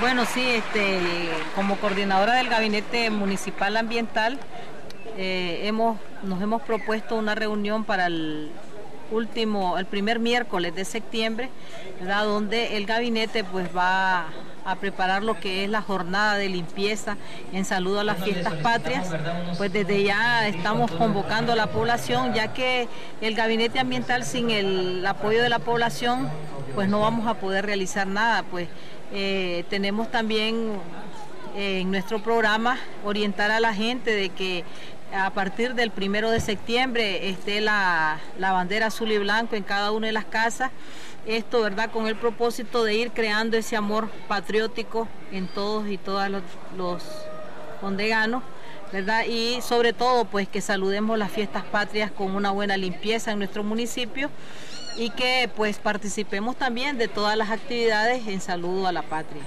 Bueno, sí, este, como coordinadora del Gabinete Municipal Ambiental, eh, hemos, nos hemos propuesto una reunión para el último, el primer miércoles de septiembre, ¿verdad? donde el gabinete pues va a preparar lo que es la jornada de limpieza en saludo a las fiestas patrias. Pues desde ya estamos convocando a la población, ya que el gabinete ambiental sin el apoyo de la población, pues no vamos a poder realizar nada. Pues eh, tenemos también eh, en nuestro programa orientar a la gente de que a partir del primero de septiembre esté la, bandera azul y blanco en cada una de las casas. Esto, ¿verdad? Con el propósito de ir creando ese amor patriótico en todos y todas los condeganos. ¿verdad? Y sobre todo, pues que saludemos las fiestas patrias con una buena limpieza en nuestro municipio y que pues participemos también de todas las actividades en saludo a la patria.